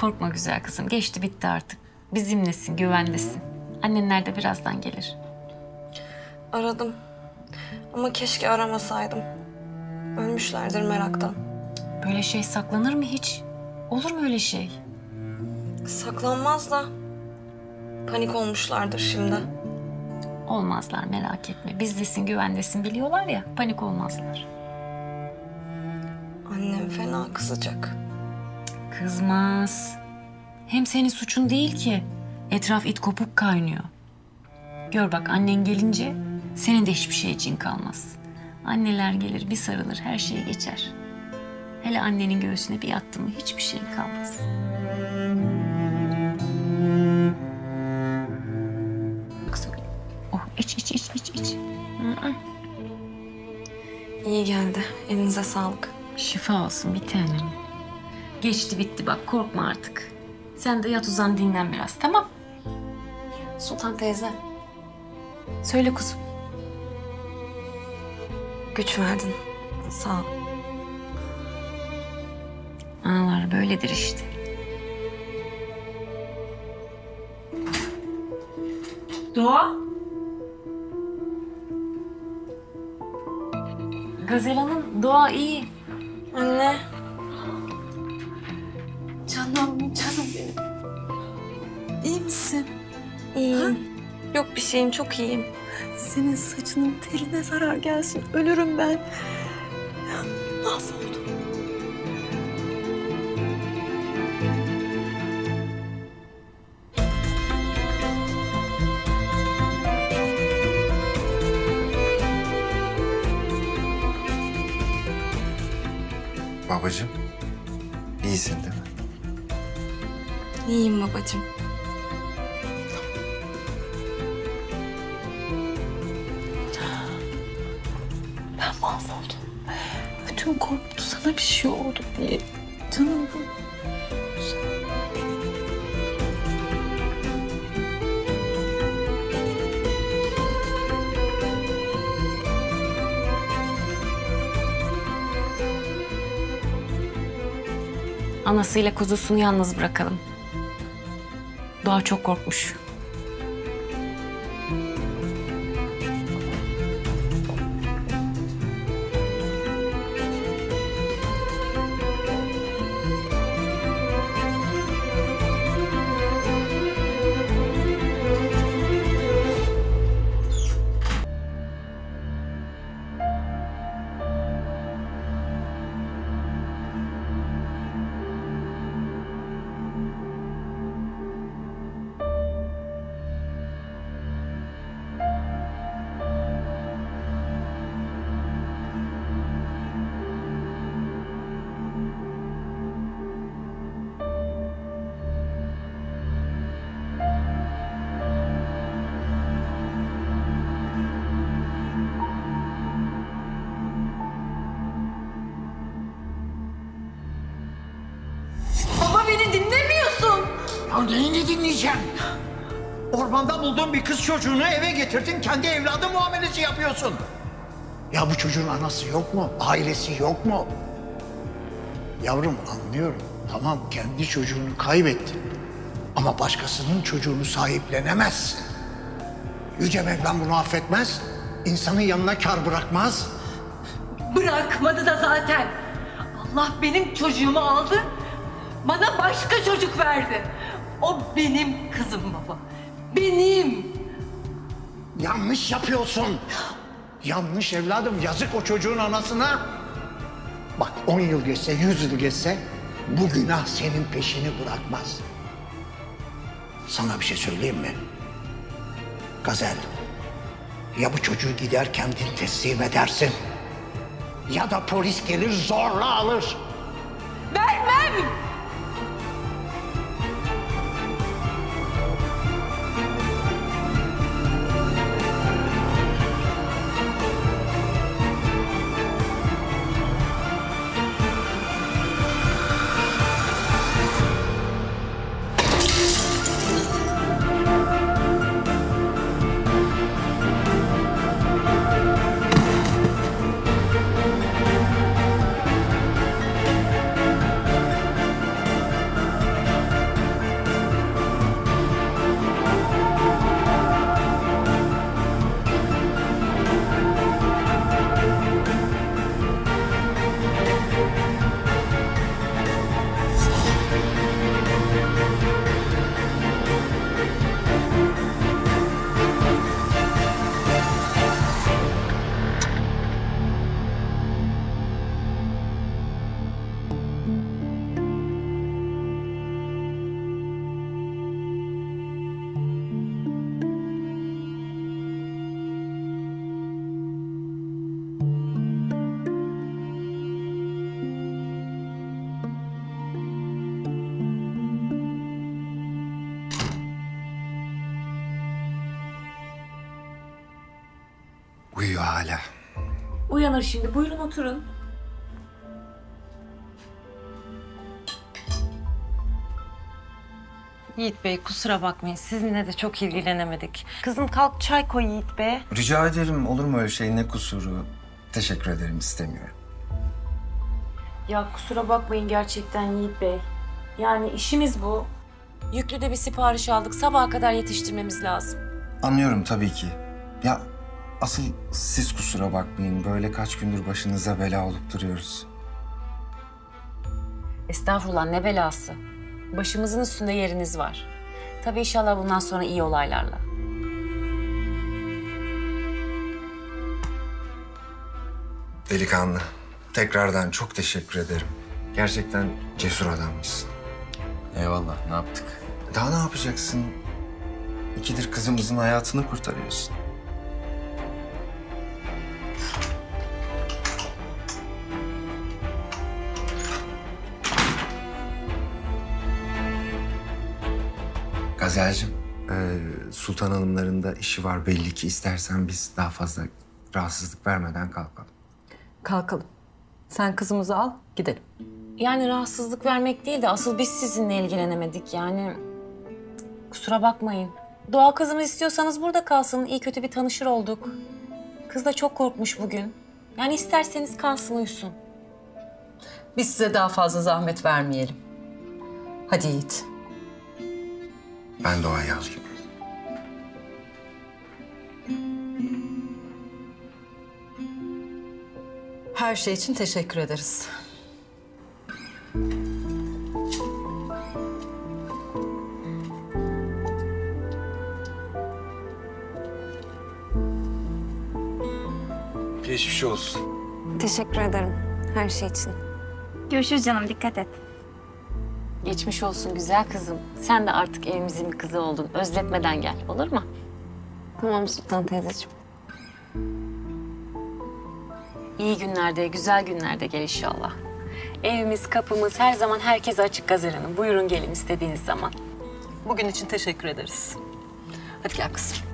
korkma güzel kızım. Geçti bitti artık. Bizimlesin, güvendesin. Annenler de birazdan gelir. Aradım. Ama keşke aramasaydım. Ölmüşlerdir meraktan. Böyle şey saklanır mı hiç? Olur mu öyle şey? Saklanmaz da. Panik olmuşlardır şimdi. Olmazlar merak etme. Bizdesin, güvendesin biliyorlar ya. Panik olmazlar. Annem fena kızacak. Kızmaz. Hem senin suçun değil ki. Etraf it kopuk kaynıyor. Gör bak annen gelince senin de hiçbir şey için kalmaz. Anneler gelir bir sarılır her şey geçer. Hele annenin göğsüne bir yattı mı hiçbir şeyin kalmaz. Oh iç iç iç iç iç. İyi geldi. Elinize sağlık. Şifa olsun bir tanem. Geçti bitti bak korkma artık. Sen de yat uzan dinlen biraz tamam? Sultan teyze, Söyle kuzum. güç verdin. Sağ ol. Analar böyledir işte. Doğa. Gazel Hanım, Doğa iyi. Anne, iyiyim. Yok bir şeyim, çok iyiyim. Senin saçının teline zarar gelsin. Ölürüm ben. Mahvoldum. Babacığım, iyisin değil mi? İyiyim babacığım. Ödüm korktu sana bir şey oldu diye. Canım. Anasıyla kuzusunu yalnız bırakalım. Doğa çok korkmuş. Neyini dinleyeceğim? Ormanda bulduğun bir kız çocuğunu eve getirdin, kendi evladı muamelesi yapıyorsun. Ya bu çocuğun anası yok mu? Ailesi yok mu? Yavrum anlıyorum. Tamam kendi çocuğunu kaybettin. Ama başkasının çocuğunu sahiplenemezsin. Yüce Mevlam bunu affetmez. İnsanın yanına kar bırakmaz. Bırakmadı da zaten. Allah benim çocuğumu aldı. Bana başka çocuk verdi. O benim kızım baba. Benim. Yanlış yapıyorsun. Yanlış evladım. Yazık o çocuğun anasına. Bak on yıl geçse, yüz yıl geçse bu günah senin peşini bırakmaz. Sana bir şey söyleyeyim mi? Gazel, ya bu çocuğu gider kendin teslim edersin ya da polis gelir zorla alır. Vermem. Hala. Uyanır şimdi. Buyurun oturun. Yiğit Bey kusura bakmayın. Sizinle de çok ilgilenemedik. Kızım kalk çay koy Yiğit Bey. Rica ederim olur mu öyle şey ne kusuru? Teşekkür ederim istemiyorum. Ya kusura bakmayın gerçekten Yiğit Bey. Yani işimiz bu. Yüklü de bir sipariş aldık. Sabaha kadar yetiştirmemiz lazım. Anlıyorum tabii ki. Ya asıl siz kusura bakmayın. Böyle kaç gündür başınıza bela olup duruyoruz. Estağfurullah ne belası. Başımızın üstünde yeriniz var. Tabii inşallah bundan sonra iyi olaylarla. Delikanlı. Tekrardan çok teşekkür ederim. Gerçekten cesur adammışsın. Eyvallah ne yaptık? Daha ne yapacaksın? İkidir kızımızın hayatını kurtarıyorsun. Gazelcim, e, Sultan Hanımların da işi var belli ki. istersen biz daha fazla rahatsızlık vermeden kalkalım. Kalkalım. Sen kızımızı al, gidelim. Yani rahatsızlık vermek değil de asıl biz sizinle ilgilenemedik yani. Kusura bakmayın. Doğa kızımı istiyorsanız burada kalsın. İyi kötü bir tanışır olduk. Kız da çok korkmuş bugün. Yani isterseniz kalsın uyusun. Biz size daha fazla zahmet vermeyelim. Hadi Yiğit. Ben Doğa'yı alayım. Her şey için teşekkür ederiz. Geçmiş olsun. Teşekkür ederim her şey için. Görüşürüz canım dikkat et. Geçmiş olsun güzel kızım. Sen de artık evimizin bir kızı oldun. Özletmeden gel olur mu? Tamam Sultan teyzeciğim. İyi günlerde, güzel günlerde gel inşallah. Evimiz, kapımız her zaman herkese açık Gazel Hanım. Buyurun gelin istediğiniz zaman. Bugün için teşekkür ederiz. Hadi gel kızım.